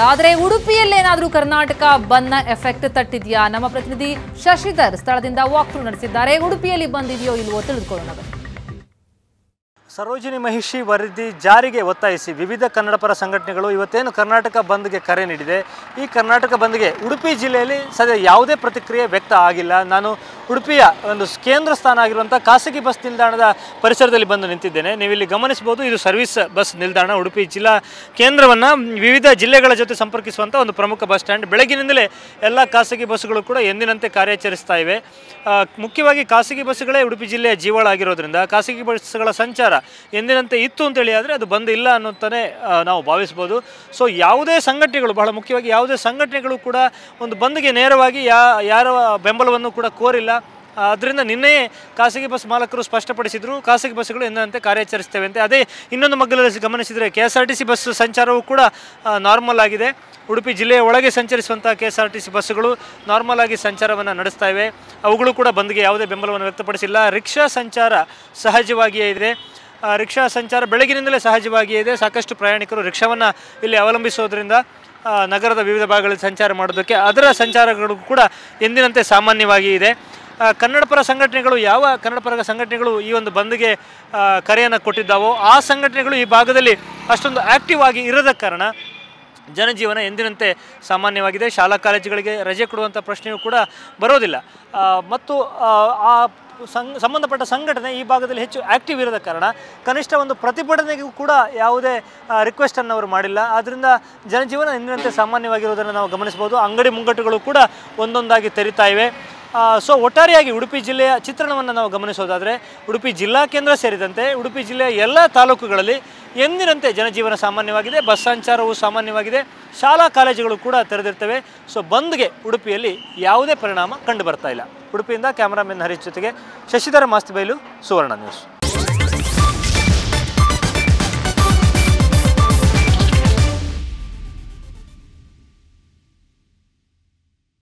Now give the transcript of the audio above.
ಆದರೆ ಉಡುಪಿಯಲ್ಲೇನಾದ್ರೂ ಕರ್ನಾಟಕ ಬಂದ್ನ ಎಫೆಕ್ಟ್ ತಟ್ಟಿದೆಯಾ ನಮ್ಮ ಪ್ರತಿನಿಧಿ ಶಶಿಧರ್ ಸ್ಥಳದಿಂದ ವಾಕ್ ನಡೆಸಿದ್ದಾರೆ ಉಡುಪಿಯಲ್ಲಿ ಬಂದಿದೆಯೋ ಇಲ್ವೋ ತಿಳಿದುಕೊಳ್ಳೋಣ. ಸರೋಜಿನಿ ಮಹಿಷಿ ವರದಿ ಜಾರಿಗೆ ಒತ್ತಾಯಿಸಿ ವಿವಿಧ ಕನ್ನಡಪರ ಸಂಘಟನೆಗಳು ಇವತ್ತೇನು ಕರ್ನಾಟಕ ಬಂದ್ಗೆ ಕರೆ ನೀಡಿದೆ, ಈ ಕರ್ನಾಟಕ ಬಂದ್ಗೆ ಉಡುಪಿ ಜಿಲ್ಲೆಯಲ್ಲಿ ಸದ್ಯ ಯಾವುದೇ ಪ್ರತಿಕ್ರಿಯೆ ವ್ಯಕ್ತ ಆಗಿಲ್ಲ. ನಾನು ಉಡುಪಿಯ ಒಂದು ಕೇಂದ್ರ ಸ್ಥಾನ ಆಗಿರುವಂಥ ಖಾಸಗಿ ಬಸ್ ನಿಲ್ದಾಣದ ಪರಿಸರದಲ್ಲಿ ಬಂದು ನಿಂತಿದ್ದೇನೆ. ನೀವಿಲ್ಲಿ ಗಮನಿಸಬಹುದು, ಇದು ಸರ್ವಿಸ್ ಬಸ್ ನಿಲ್ದಾಣ. ಉಡುಪಿ ಜಿಲ್ಲಾ ಕೇಂದ್ರವನ್ನು ವಿವಿಧ ಜಿಲ್ಲೆಗಳ ಜೊತೆ ಸಂಪರ್ಕಿಸುವಂಥ ಒಂದು ಪ್ರಮುಖ ಬಸ್ ಸ್ಟ್ಯಾಂಡ್. ಬೆಳಗಿನಿಂದಲೇ ಎಲ್ಲ ಖಾಸಗಿ ಬಸ್ಸುಗಳು ಕೂಡ ಎಂದಿನಂತೆ ಕಾರ್ಯಾಚರಿಸ್ತಾ ಇವೆ. ಮುಖ್ಯವಾಗಿ ಖಾಸಗಿ ಬಸ್ಸುಗಳೇ ಉಡುಪಿ ಜಿಲ್ಲೆಯ ಜೀವಳ ಆಗಿರೋದ್ರಿಂದ ಖಾಸಗಿ ಬಸ್ಸುಗಳ ಸಂಚಾರ ಎಂದಿನಂತೆ ಇತ್ತು ಅಂತೇಳಿ ಆದರೆ ಅದು ಬಂದ್ ಇಲ್ಲ ಅನ್ನೋಂತಾನೆ ನಾವು ಭಾವಿಸ್ಬೋದು. ಸೊ ಯಾವುದೇ ಸಂಘಟನೆಗಳು, ಬಹಳ ಮುಖ್ಯವಾಗಿ ಯಾವುದೇ ಸಂಘಟನೆಗಳು ಕೂಡ ಒಂದು ಬಂದ್ಗೆ ನೇರವಾಗಿ ಯಾ, ಯಾರ ಬೆಂಬಲವನ್ನು ಕೂಡ ಕೋರಿಲ್ಲ. ಅದರಿಂದ ನಿನ್ನೆಯೇ ಖಾಸಗಿ ಬಸ್ ಮಾಲಕರು ಸ್ಪಷ್ಟಪಡಿಸಿದರು, ಖಾಸಗಿ ಬಸ್ಸುಗಳು ಎಂದಂತೆ ಕಾರ್ಯಾಚರಿಸ್ತೇವೆ ಅಂತೆ. ಅದೇ ಇನ್ನೊಂದು ಮಗ್ಗಲಲ್ಲಿ ಗಮನಿಸಿದರೆ K S R T C bus ಸಂಚಾರವೂ ಕೂಡ ನಾರ್ಮಲ್ ಆಗಿದೆ. ಉಡುಪಿ ಜಿಲ್ಲೆಯ ಒಳಗೆ ಸಂಚರಿಸುವಂಥ K S R T C ಬಸ್ಸುಗಳು ನಾರ್ಮಲ್ ಆಗಿ ಸಂಚಾರವನ್ನು ನಡೆಸ್ತಾ ಇವೆ. ಅವುಗಳು ಕೂಡ ಬಂದ್ಗೆ ಯಾವುದೇ ಬೆಂಬಲವನ್ನು ವ್ಯಕ್ತಪಡಿಸಿಲ್ಲ. ರಿಕ್ಷಾ ಸಂಚಾರ ಸಹಜವಾಗಿಯೇ ಇದೆ. ರಿಕ್ಷಾ ಸಂಚಾರ ಬೆಳಗಿನಿಂದಲೇ ಸಹಜವಾಗಿಯೇ ಇದೆ. ಸಾಕಷ್ಟು ಪ್ರಯಾಣಿಕರು ರಿಕ್ಷಾವನ್ನು ಇಲ್ಲಿ ಅವಲಂಬಿಸೋದ್ರಿಂದ ನಗರದ ವಿವಿಧ ಭಾಗಗಳಲ್ಲಿ ಸಂಚಾರ ಮಾಡೋದಕ್ಕೆ ಅದರ ಸಂಚಾರಗಳು ಕೂಡ ಎಂದಿನಂತೆ ಸಾಮಾನ್ಯವಾಗಿ ಇದೆ. ಕನ್ನಡ ಕನ್ನಡಪರ ಸಂಘಟನೆಗಳು ಯಾವ ಕನ್ನಡಪರ ಸಂಘಟನೆಗಳು ಈ ಒಂದು ಬಂದ್ಗೆ ಕರೆಯನ್ನು ಕೊಟ್ಟಿದ್ದಾವೋ ಆ ಸಂಘಟನೆಗಳು ಈ ಭಾಗದಲ್ಲಿ ಅಷ್ಟೊಂದು ಆಕ್ಟಿವ್ ಆಗಿ ಇರದ ಕಾರಣ ಜನಜೀವನ ಎಂದಿನಂತೆ ಸಾಮಾನ್ಯವಾಗಿದೆ. ಶಾಲಾ ಕಾಲೇಜುಗಳಿಗೆ ರಜೆ ಕೊಡುವಂಥ ಪ್ರಶ್ನೆಯೂ ಕೂಡ ಬರೋದಿಲ್ಲ. ಮತ್ತು ಆ, ಸಂ ಸಂಬಂಧಪಟ್ಟ ಸಂಘಟನೆ ಈ ಭಾಗದಲ್ಲಿ ಹೆಚ್ಚು ಆ್ಯಕ್ಟಿವ್ ಇರದ ಕಾರಣ ಕನಿಷ್ಠ ಒಂದು ಪ್ರತಿಭಟನೆಗೂ ಕೂಡ ಯಾವುದೇ ರಿಕ್ವೆಸ್ಟನ್ನು ಅವರು ಮಾಡಿಲ್ಲ. ಆದ್ದರಿಂದ ಜನಜೀವನ ಎಂದಿನಂತೆ ಸಾಮಾನ್ಯವಾಗಿರುವುದನ್ನು ನಾವು ಗಮನಿಸಬಹುದು. ಅಂಗಡಿ ಮುಂಗಟ್ಟುಗಳು ಕೂಡ ಒಂದೊಂದಾಗಿ ತೆರಿತಾ ಇವೆ. ಸೊ ಒಟ್ಟಾರೆಯಾಗಿ ಉಡುಪಿ ಜಿಲ್ಲೆಯ ಚಿತ್ರಣವನ್ನು ನಾವು ಗಮನಿಸೋದಾದರೆ ಉಡುಪಿ ಜಿಲ್ಲಾ ಕೇಂದ್ರ ಸೇರಿದಂತೆ ಉಡುಪಿ ಜಿಲ್ಲೆಯ ಎಲ್ಲ ತಾಲೂಕುಗಳಲ್ಲಿ ಎಂದಿನಂತೆ ಜನಜೀವನ ಸಾಮಾನ್ಯವಾಗಿದೆ, ಬಸ್ ಸಂಚಾರವು ಸಾಮಾನ್ಯವಾಗಿದೆ, ಶಾಲಾ ಕಾಲೇಜುಗಳು ಕೂಡ ತೆರೆದಿರ್ತವೆ. ಸೊ ಬಂದ್ಗೆ ಉಡುಪಿಯಲ್ಲಿ ಯಾವುದೇ ಪರಿಣಾಮ ಕಂಡು ಬರ್ತಾ ಇಲ್ಲ. ಉಡುಪಿಯಿಂದ ಕ್ಯಾಮರಾಮನ್ ಹರೀಶ್ ಜೊತೆಗೆ ಶಶಿಧರ ಮಾಸ್ತಿಬೈಲು ಸುವರ್ಣ ನ್ಯೂಸ್.